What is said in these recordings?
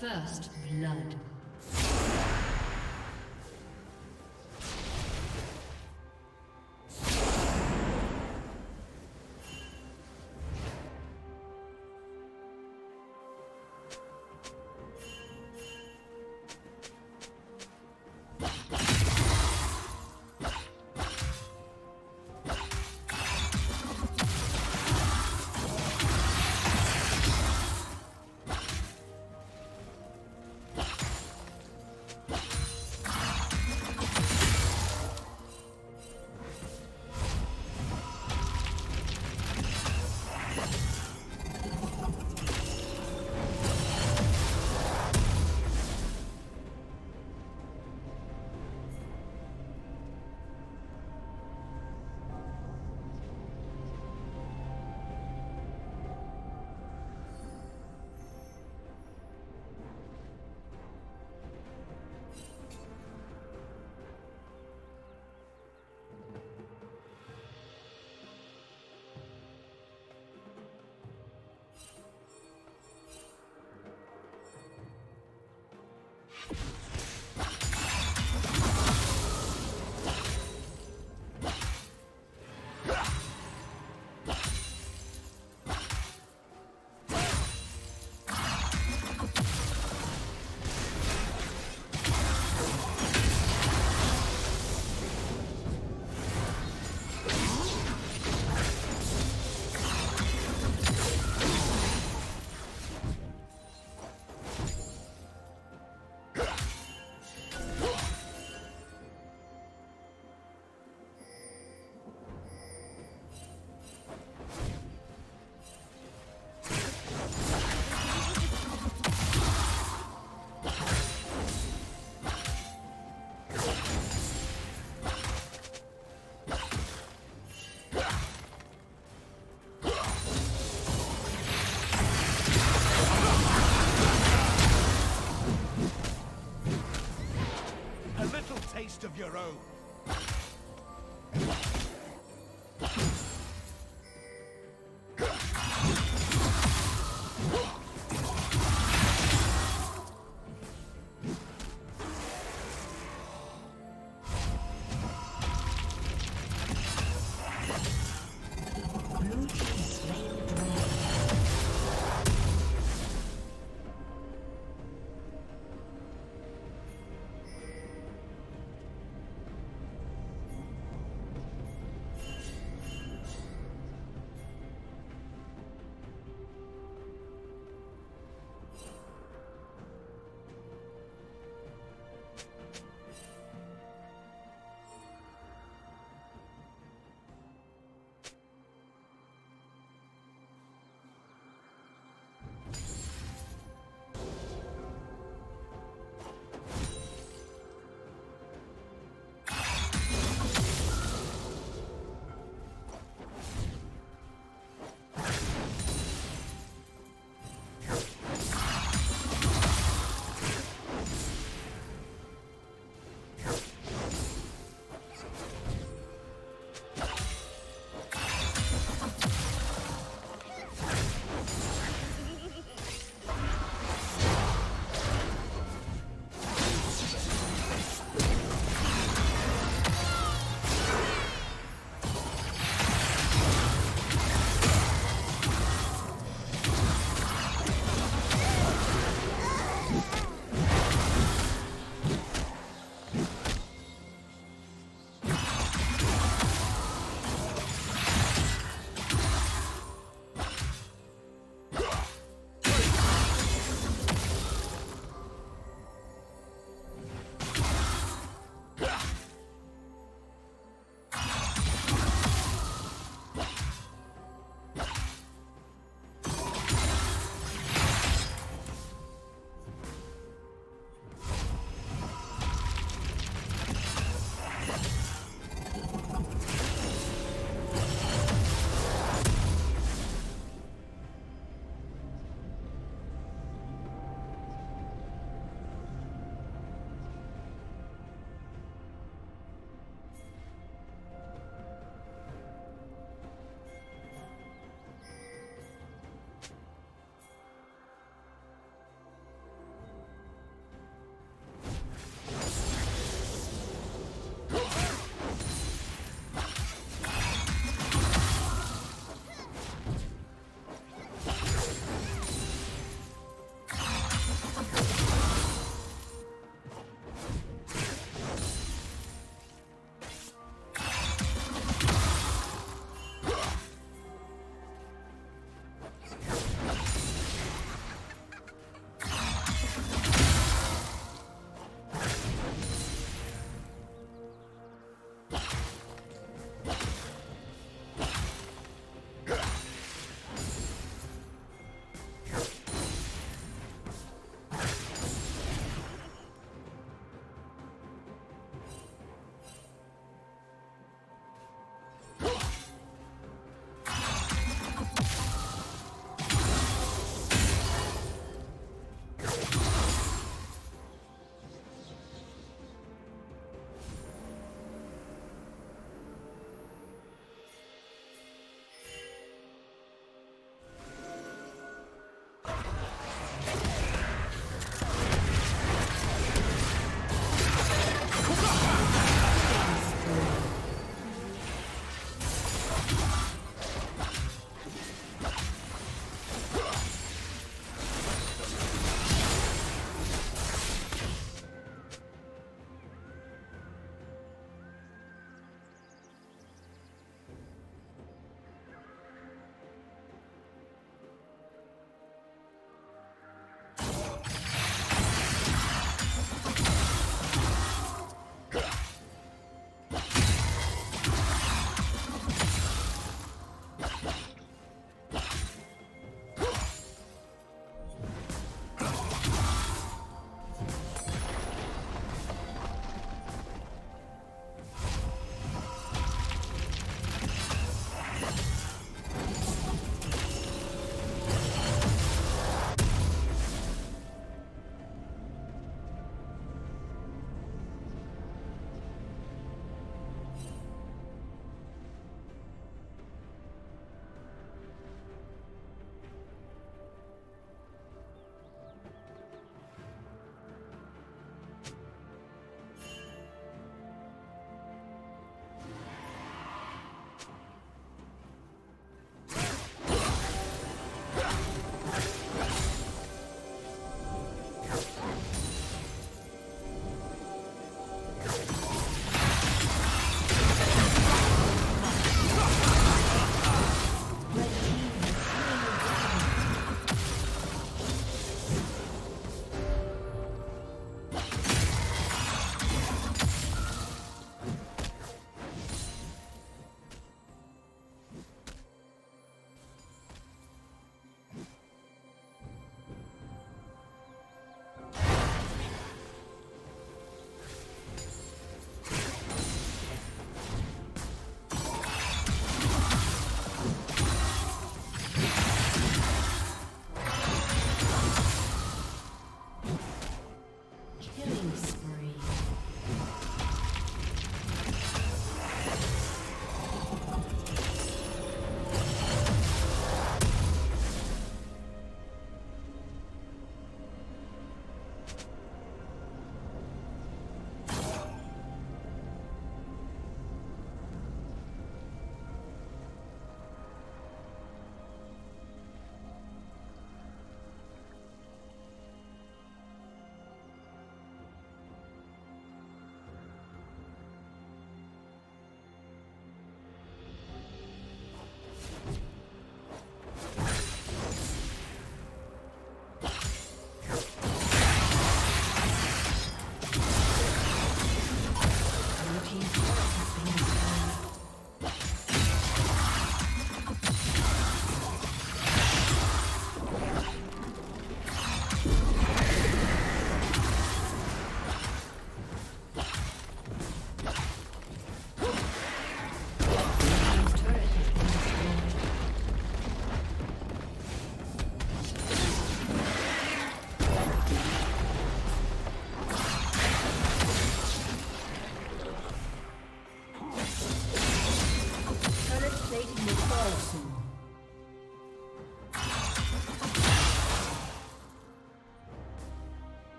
First blood.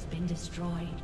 Has been destroyed.